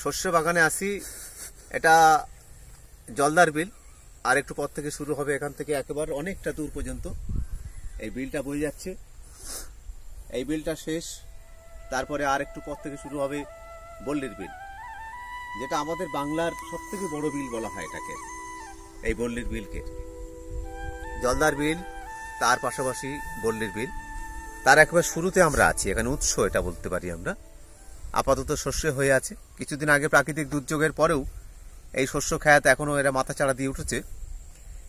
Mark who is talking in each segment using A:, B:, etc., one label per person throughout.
A: শস্য বাগানে আসি, এটা জলদার বিল, আর একটু পর থেকে শুরু হবে এখান থেকে একেবারে অনেকটা দূর পর্যন্ত। এই বিলটা বয়ে যাচ্ছে। এই বিলটা শেষ, তারপরে আর একটু পর থেকে শুরু হবে বল্লির বিল, যেটা আমাদের বাংলার সব থেকে বড় বিল বলা হয় এটাকে, এই বল্লির বিলকে। জলদার বিল, তার পাশাপাশি বল্লির বিল, তার একেবারে শুরুতে আমরা আছি, এখানে উৎস এটা বলতে পারি আমরা। আপাতত শস্য হয়ে আছে। কিছুদিন আগে প্রাকৃতিক দুর্যোগের পরেও এই শস্য খ্যাত এখনও এরা মাথাচাড়া দিয়ে উঠেছে।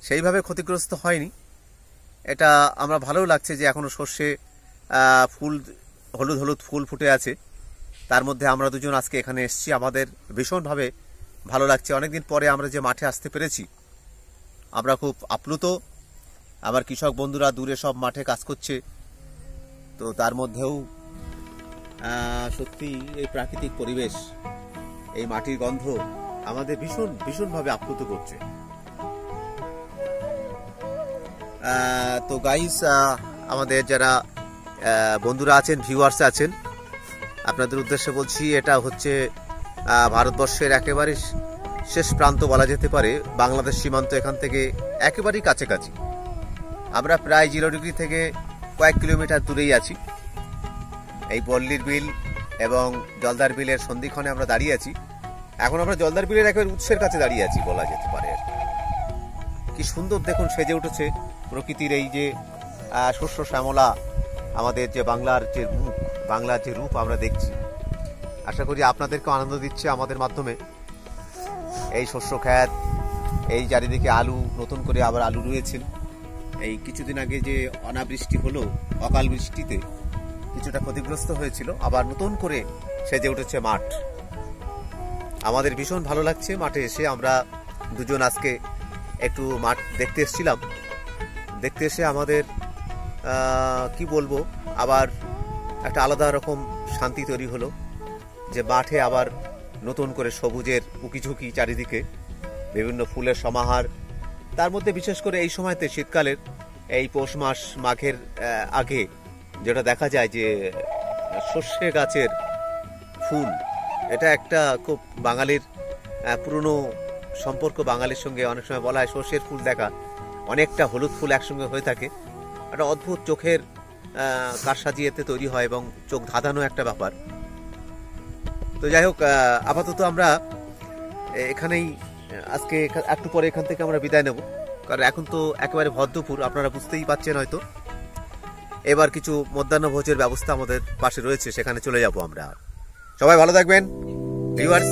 A: সেইভাবে ক্ষতিগ্রস্ত হয়নি। এটা আমরা ভালো লাগছে যে এখনও শস্যে ফুল, হলুদ হলুদ ফুল ফুটে আছে। তার মধ্যে আমরা দুজন আজকে এখানে এসছি। আমাদের ভীষণভাবে ভালো লাগছে। অনেকদিন পরে আমরা যে মাঠে আসতে পেরেছি, আমরা খুব আপ্লুত। আমার কৃষক বন্ধুরা দূরে সব মাঠে কাজ করছে। তো তার মধ্যেও সত্যি এই প্রাকৃতিক পরিবেশ, এই মাটির গন্ধ আমাদের ভীষণ, ভীষণভাবে আপ্লুত করছে। তো গাইস আমাদের যারা বন্ধুরা আছেন ভিউয়ার্স আছেন, আপনাদের উদ্দেশ্যে বলছি, এটা হচ্ছে ভারতবর্ষের একেবারে শেষ প্রান্ত বলা যেতে পারে, বাংলাদেশ সীমান্ত এখান থেকে একেবারেই কাছাকাছি। আমরা প্রায় জিরো ডিগ্রি থেকে কয়েক কিলোমিটার দূরেই আছি। এই পল্লীর বিল এবং জলদার বিলের সন্ধিক্ষণে আমরা দাঁড়িয়ে আছি। এখন আমরা জলদার বিলের একেবারে উৎসের কাছে দাঁড়িয়ে আছি বলা যেতে পারে। আর কি। সুন্দর দেখুন সেজে উঠেছে প্রকৃতির এই যে শস্য শ্যামলা, আমাদের যে বাংলার যে মুখ বাংলার যে রূপ আমরা দেখছি। আশা করি আপনাদেরকে আনন্দ দিচ্ছে আমাদের মাধ্যমে। এই শস্য খ্যাত এই চারিদিকে আলু, নতুন করে আবার আলু রয়েছেন এই কিছুদিন আগে যে অনাবৃষ্টি হলো, অকাল বৃষ্টিতে কিছুটা ক্ষতিগ্রস্ত হয়েছিল, আবার নতুন করে সেজে উঠেছে মাঠ। আমাদের ভীষণ ভালো লাগছে মাঠে এসে, আমরা দুজন আজকে একটু মাঠ দেখতে এসেছিলাম। দেখতে এসে আমাদের কি বলব, আবার একটা আলাদা রকম শান্তি তৈরি হলো, যে মাঠে আবার নতুন করে সবুজের উকিঝুঁকি চারিদিকে, বিভিন্ন ফুলের সমাহার। তার মধ্যে বিশেষ করে এই সময়তে শীতকালের এই পৌষ মাস মাঘের আগে যেটা দেখা যায় যে সর্ষে গাছের ফুল এটা একটা খুব বাঙালির পুরনো সম্পর্ক বাঙালির সঙ্গে অনেক সময় বলা হয় সর্ষের ফুল দেখা। অনেকটা হলুদ ফুল একসঙ্গে হয়ে থাকে। একটা অদ্ভুত চোখের আহ, কারসাজিয়েতে তৈরি হয় এবং চোখ ধাঁধানো একটা ব্যাপার। তো যাই হোক আপাতত আমরা এখানেই আজকে একটু পরে এখান থেকে আমরা বিদায় নেব। কারণ এখন তো একেবারে ভদ্রপুর আপনারা বুঝতেই পারছেন হয়তো। এবার কিছু মধ্যাহ্ন ভোজের ব্যবস্থা আমাদের পাশে রয়েছে, সেখানে চলে যাব আমরা। সবাই ভালো থাকবেন। ভিউয়ার্স